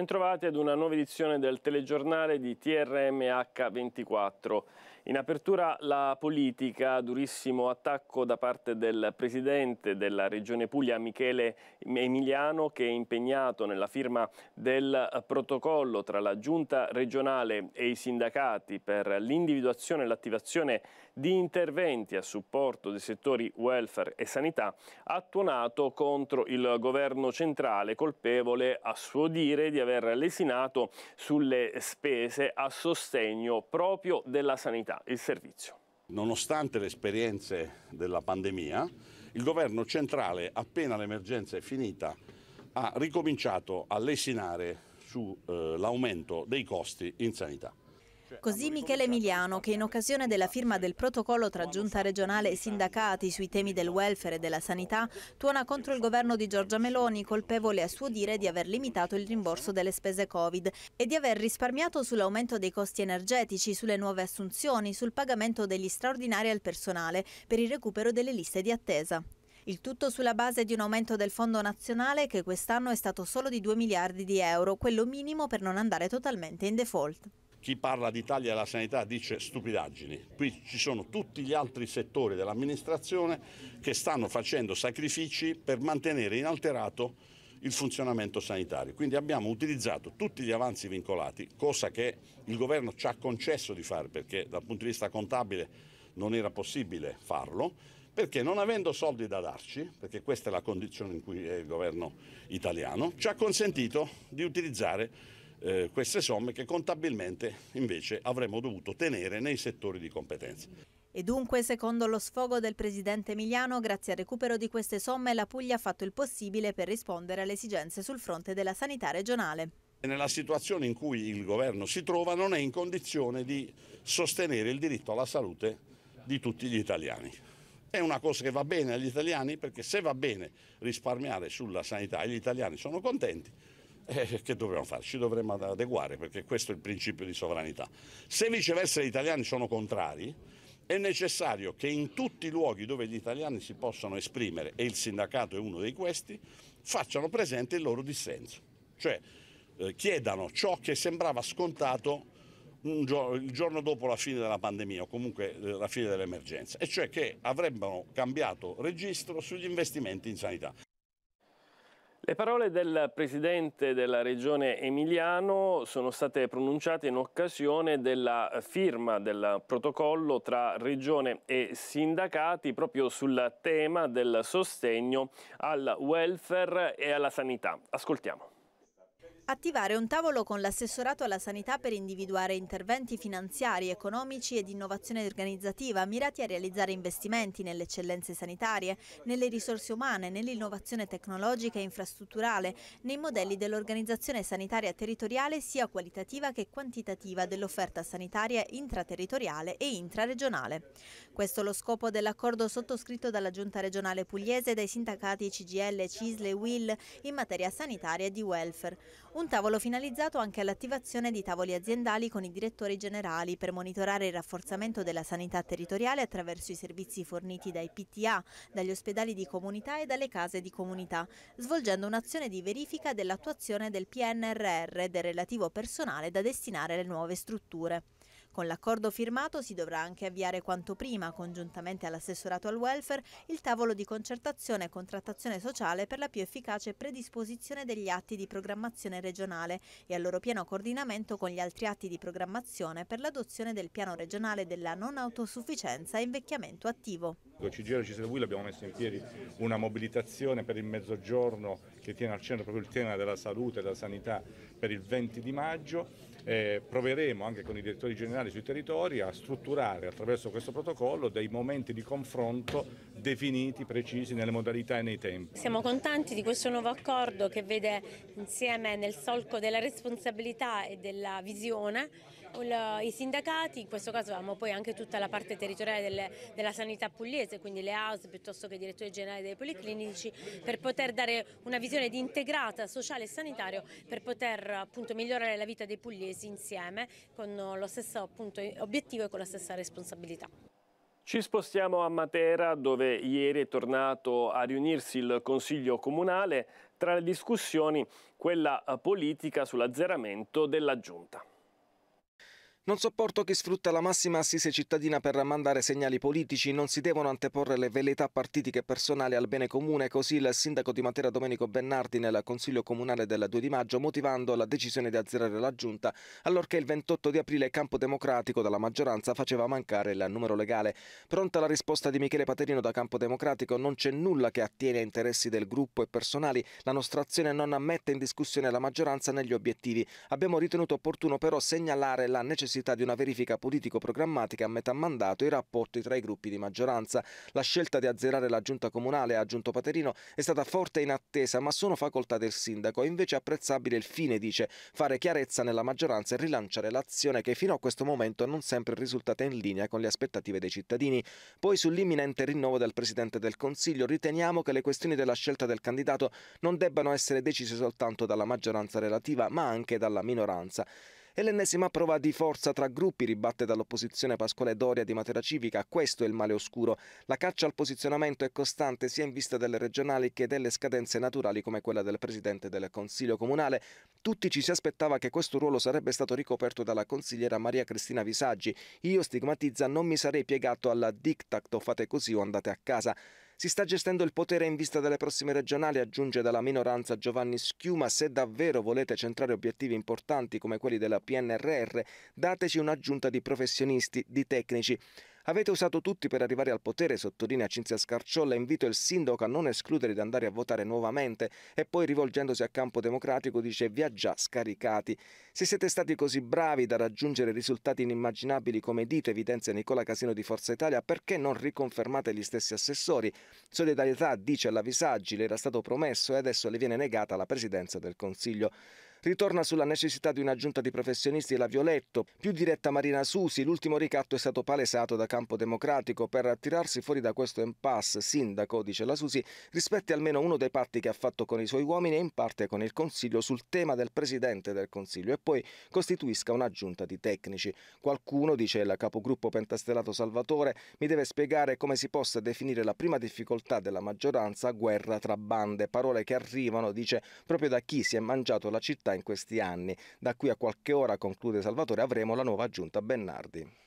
Bentrovati ad una nuova edizione del telegiornale di TRMH24. In apertura la politica, durissimo attacco da parte del presidente della Regione Puglia Michele Emiliano che è impegnato nella firma del protocollo tra la giunta regionale e i sindacati per l'individuazione e l'attivazione di interventi a supporto dei settori welfare e sanità, ha tuonato contro il governo centrale colpevole a suo dire di aver lesinato sulle spese a sostegno proprio della sanità il servizio. Nonostante le esperienze della pandemia, il governo centrale, appena l'emergenza è finita, ha ricominciato a lesinare sull'aumento eh, dei costi in sanità. Cioè, Così Michele Emiliano, che in occasione della firma del protocollo tra giunta regionale e sindacati sui temi del welfare e della sanità, tuona contro il governo di Giorgia Meloni, colpevole a suo dire di aver limitato il rimborso delle spese Covid e di aver risparmiato sull'aumento dei costi energetici, sulle nuove assunzioni, sul pagamento degli straordinari al personale per il recupero delle liste di attesa. Il tutto sulla base di un aumento del fondo nazionale che quest'anno è stato solo di 2 miliardi di euro, quello minimo per non andare totalmente in default chi parla di tagli alla sanità dice stupidaggini. Qui ci sono tutti gli altri settori dell'amministrazione che stanno facendo sacrifici per mantenere inalterato il funzionamento sanitario. Quindi abbiamo utilizzato tutti gli avanzi vincolati, cosa che il governo ci ha concesso di fare perché dal punto di vista contabile non era possibile farlo, perché non avendo soldi da darci, perché questa è la condizione in cui è il governo italiano, ci ha consentito di utilizzare eh, queste somme che contabilmente invece avremmo dovuto tenere nei settori di competenza. E dunque, secondo lo sfogo del presidente Emiliano, grazie al recupero di queste somme la Puglia ha fatto il possibile per rispondere alle esigenze sul fronte della sanità regionale. Nella situazione in cui il governo si trova non è in condizione di sostenere il diritto alla salute di tutti gli italiani. È una cosa che va bene agli italiani perché se va bene risparmiare sulla sanità e gli italiani sono contenti, eh, che dobbiamo fare? Ci dovremmo adeguare perché questo è il principio di sovranità. Se viceversa gli italiani sono contrari, è necessario che in tutti i luoghi dove gli italiani si possono esprimere, e il sindacato è uno di questi, facciano presente il loro dissenso. Cioè eh, chiedano ciò che sembrava scontato Giorno, il giorno dopo la fine della pandemia o comunque eh, la fine dell'emergenza, e cioè che avrebbero cambiato registro sugli investimenti in sanità. Le parole del Presidente della Regione Emiliano sono state pronunciate in occasione della firma del protocollo tra Regione e sindacati proprio sul tema del sostegno al welfare e alla sanità. Ascoltiamo. Attivare un tavolo con l'assessorato alla sanità per individuare interventi finanziari, economici e di innovazione organizzativa mirati a realizzare investimenti nelle eccellenze sanitarie, nelle risorse umane, nell'innovazione tecnologica e infrastrutturale, nei modelli dell'organizzazione sanitaria territoriale sia qualitativa che quantitativa dell'offerta sanitaria intraterritoriale e intraregionale. Questo è lo scopo dell'accordo sottoscritto dalla Giunta regionale pugliese dai sindacati CGL, CISLE e WIL in materia sanitaria e di welfare. Un tavolo finalizzato anche all'attivazione di tavoli aziendali con i direttori generali per monitorare il rafforzamento della sanità territoriale attraverso i servizi forniti dai PTA, dagli ospedali di comunità e dalle case di comunità, svolgendo un'azione di verifica dell'attuazione del PNRR e del relativo personale da destinare alle nuove strutture. Con l'accordo firmato si dovrà anche avviare quanto prima, congiuntamente all'assessorato al welfare, il tavolo di concertazione e contrattazione sociale per la più efficace predisposizione degli atti di programmazione regionale e al loro pieno coordinamento con gli altri atti di programmazione per l'adozione del piano regionale della non autosufficienza e invecchiamento attivo. Con CGR CSW abbiamo messo in piedi una mobilitazione per il mezzogiorno che tiene al centro proprio il tema della salute e della sanità per il 20 di maggio eh, proveremo anche con i direttori generali sui territori a strutturare attraverso questo protocollo dei momenti di confronto definiti, precisi nelle modalità e nei tempi. Siamo contenti di questo nuovo accordo che vede insieme nel solco della responsabilità e della visione i sindacati, in questo caso avevamo poi anche tutta la parte territoriale delle, della sanità pugliese, quindi le AUS piuttosto che i direttori generali dei policlinici, per poter dare una visione di integrata sociale e sanitario per poter appunto migliorare la vita dei pugliesi insieme con lo stesso appunto, obiettivo e con la stessa responsabilità. Ci spostiamo a Matera dove ieri è tornato a riunirsi il Consiglio Comunale tra le discussioni quella politica sull'azzeramento della Giunta. Non sopporto chi sfrutta la massima assise cittadina per mandare segnali politici, non si devono anteporre le velleità partitiche e personali al bene comune, così il sindaco di Matera Domenico Bennardi nel Consiglio Comunale del 2 di maggio motivando la decisione di azzerare la giunta, allorché il 28 di aprile Campo Democratico dalla maggioranza faceva mancare il numero legale. Pronta la risposta di Michele Paterino da Campo Democratico, non c'è nulla che attiene a interessi del gruppo e personali, la nostra azione non ammette in discussione la maggioranza negli obiettivi. Abbiamo ritenuto opportuno però segnalare la necessità necessità di una verifica politico-programmatica a metà mandato e i rapporti tra i gruppi di maggioranza. La scelta di azzerare la giunta comunale, ha aggiunto Paterino, è stata forte e inattesa, ma sono facoltà del sindaco. È invece apprezzabile il fine, dice, fare chiarezza nella maggioranza e rilanciare l'azione che fino a questo momento non sempre è risultata in linea con le aspettative dei cittadini. Poi sull'imminente rinnovo del Presidente del Consiglio riteniamo che le questioni della scelta del candidato non debbano essere decise soltanto dalla maggioranza relativa, ma anche dalla minoranza. E l'ennesima prova di forza tra gruppi ribatte dall'opposizione Pasquale Doria di Matera Civica. Questo è il male oscuro. La caccia al posizionamento è costante sia in vista delle regionali che delle scadenze naturali come quella del Presidente del Consiglio Comunale. Tutti ci si aspettava che questo ruolo sarebbe stato ricoperto dalla consigliera Maria Cristina Visaggi. Io, stigmatizza, non mi sarei piegato alla diktat o fate così o andate a casa. Si sta gestendo il potere in vista delle prossime regionali, aggiunge dalla minoranza Giovanni Schiuma. Se davvero volete centrare obiettivi importanti come quelli della PNRR, dateci un'aggiunta di professionisti, di tecnici. Avete usato tutti per arrivare al potere, sottolinea Cinzia Scarciolla, invito il sindaco a non escludere di andare a votare nuovamente e poi rivolgendosi a Campo Democratico dice vi ha già scaricati. Se siete stati così bravi da raggiungere risultati inimmaginabili come dite, evidenzia Nicola Casino di Forza Italia, perché non riconfermate gli stessi assessori? Solidarietà, dice alla Visaggi, le era stato promesso e adesso le viene negata la presidenza del Consiglio. Ritorna sulla necessità di un'aggiunta di professionisti la Violetto. Più diretta Marina Susi, l'ultimo ricatto è stato palesato da Campo Democratico per tirarsi fuori da questo impasse, sindaco, dice la Susi, rispetti almeno uno dei patti che ha fatto con i suoi uomini e in parte con il Consiglio sul tema del Presidente del Consiglio e poi costituisca un'aggiunta di tecnici. Qualcuno, dice il capogruppo pentastellato Salvatore, mi deve spiegare come si possa definire la prima difficoltà della maggioranza guerra tra bande, parole che arrivano, dice, proprio da chi si è mangiato la città in questi anni. Da qui a qualche ora, conclude Salvatore, avremo la nuova giunta Bennardi.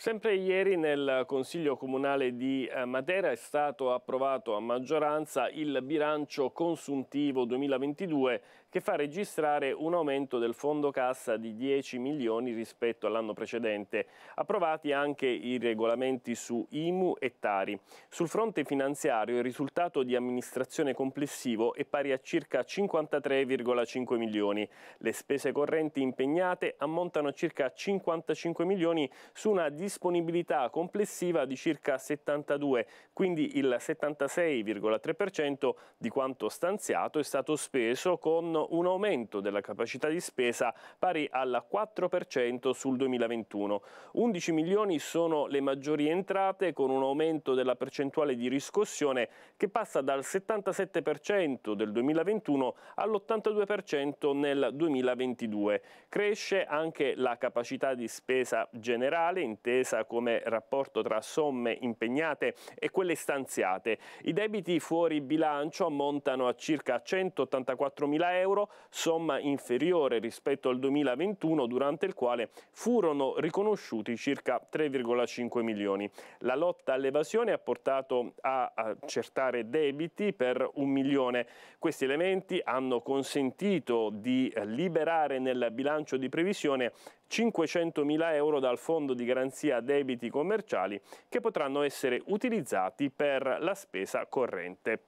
Sempre ieri nel Consiglio Comunale di eh, Matera è stato approvato a maggioranza il bilancio consuntivo 2022 che fa registrare un aumento del fondo cassa di 10 milioni rispetto all'anno precedente. Approvati anche i regolamenti su IMU e Tari. Sul fronte finanziario il risultato di amministrazione complessivo è pari a circa 53,5 milioni. Le spese correnti impegnate ammontano a circa 55 milioni su una disponibilità complessiva di circa 72, quindi il 76,3% di quanto stanziato è stato speso con un aumento della capacità di spesa pari al 4% sul 2021. 11 milioni sono le maggiori entrate con un aumento della percentuale di riscossione che passa dal 77% del 2021 all'82% nel 2022. Cresce anche la capacità di spesa generale intesa come rapporto tra somme impegnate e quelle stanziate. I debiti fuori bilancio ammontano a circa 184 mila euro euro, somma inferiore rispetto al 2021 durante il quale furono riconosciuti circa 3,5 milioni. La lotta all'evasione ha portato a accertare debiti per un milione. Questi elementi hanno consentito di liberare nel bilancio di previsione 500 mila euro dal fondo di garanzia debiti commerciali che potranno essere utilizzati per la spesa corrente.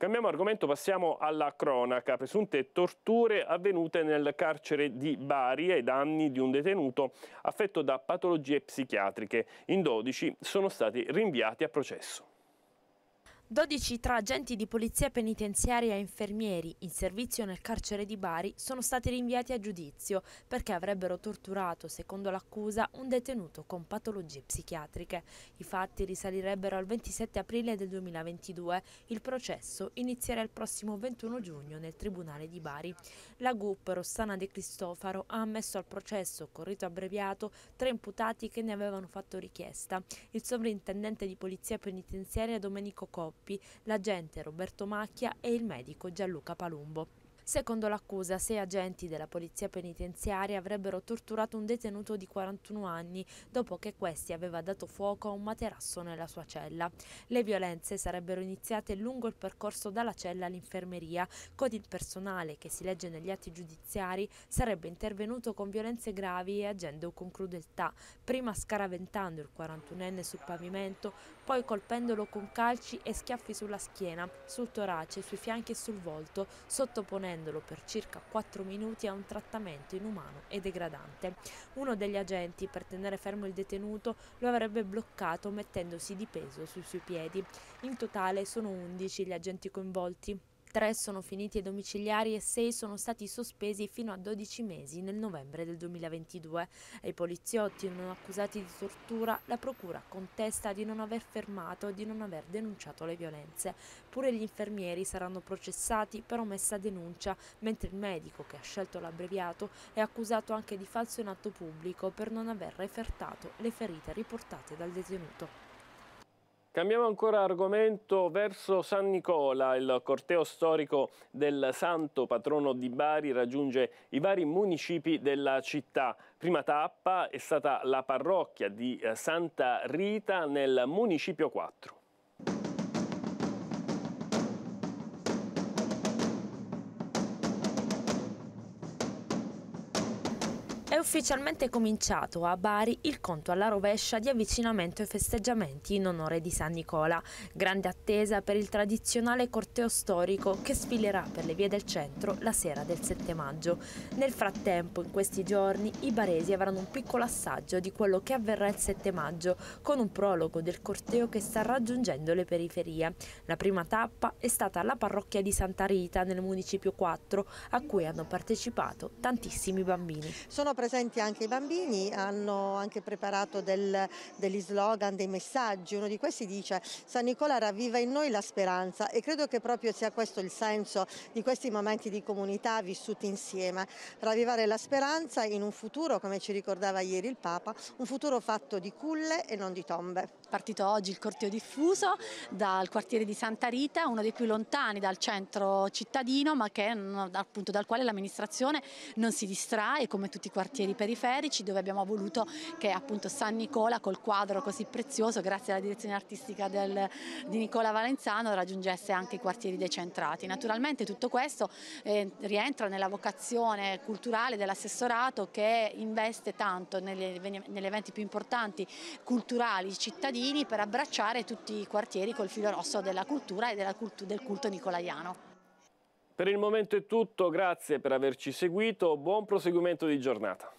Cambiamo argomento, passiamo alla cronaca. Presunte torture avvenute nel carcere di Bari ai danni di un detenuto affetto da patologie psichiatriche. In 12 sono stati rinviati a processo. 12 tra agenti di polizia penitenziaria e infermieri in servizio nel carcere di Bari sono stati rinviati a giudizio perché avrebbero torturato, secondo l'accusa, un detenuto con patologie psichiatriche. I fatti risalirebbero al 27 aprile del 2022. Il processo inizierà il prossimo 21 giugno nel Tribunale di Bari. La GUP Rossana De Cristofaro ha ammesso al processo, con rito abbreviato, tre imputati che ne avevano fatto richiesta. Il sovrintendente di polizia penitenziaria Domenico Coppi Coppi, l'agente Roberto Macchia e il medico Gianluca Palumbo. Secondo l'accusa, sei agenti della polizia penitenziaria avrebbero torturato un detenuto di 41 anni dopo che questi aveva dato fuoco a un materasso nella sua cella. Le violenze sarebbero iniziate lungo il percorso dalla cella all'infermeria, con il personale che si legge negli atti giudiziari sarebbe intervenuto con violenze gravi e agendo con crudeltà, prima scaraventando il 41enne sul pavimento, poi colpendolo con calci e schiaffi sulla schiena, sul torace, sui fianchi e sul volto, sottoponendo sottoponendolo per circa 4 minuti a un trattamento inumano e degradante. Uno degli agenti, per tenere fermo il detenuto, lo avrebbe bloccato mettendosi di peso sui suoi piedi. In totale sono 11 gli agenti coinvolti. Tre sono finiti ai domiciliari e sei sono stati sospesi fino a 12 mesi nel novembre del 2022. Ai poliziotti non accusati di tortura la procura contesta di non aver fermato e di non aver denunciato le violenze. Pure gli infermieri saranno processati per omessa denuncia, mentre il medico che ha scelto l'abbreviato è accusato anche di falso in atto pubblico per non aver refertato le ferite riportate dal detenuto. Cambiamo ancora argomento verso San Nicola, il corteo storico del santo patrono di Bari raggiunge i vari municipi della città. Prima tappa è stata la parrocchia di eh, Santa Rita nel municipio 4. Ufficialmente cominciato a Bari il conto alla rovescia di avvicinamento ai festeggiamenti in onore di San Nicola. Grande attesa per il tradizionale corteo storico che sfilerà per le vie del centro la sera del 7 maggio. Nel frattempo, in questi giorni, i baresi avranno un piccolo assaggio di quello che avverrà il 7 maggio, con un prologo del corteo che sta raggiungendo le periferie. La prima tappa è stata la parrocchia di Santa Rita nel municipio 4, a cui hanno partecipato tantissimi bambini. Sono presenti anche i bambini, hanno anche preparato del, degli slogan, dei messaggi. Uno di questi dice San Nicola ravviva in noi la speranza e credo che proprio sia questo il senso di questi momenti di comunità vissuti insieme. Ravvivare la speranza in un futuro, come ci ricordava ieri il Papa, un futuro fatto di culle e non di tombe. Partito oggi il corteo diffuso dal quartiere di Santa Rita, uno dei più lontani dal centro cittadino, ma che, appunto, dal quale l'amministrazione non si distrae come tutti i quartieri quartieri periferici dove abbiamo voluto che appunto San Nicola col quadro così prezioso grazie alla direzione artistica del, di Nicola Valenzano raggiungesse anche i quartieri decentrati. Naturalmente tutto questo eh, rientra nella vocazione culturale dell'assessorato che investe tanto negli, negli eventi più importanti culturali cittadini per abbracciare tutti i quartieri col filo rosso della cultura e della cultu del culto nicolaiano. Per il momento è tutto, grazie per averci seguito, buon proseguimento di giornata.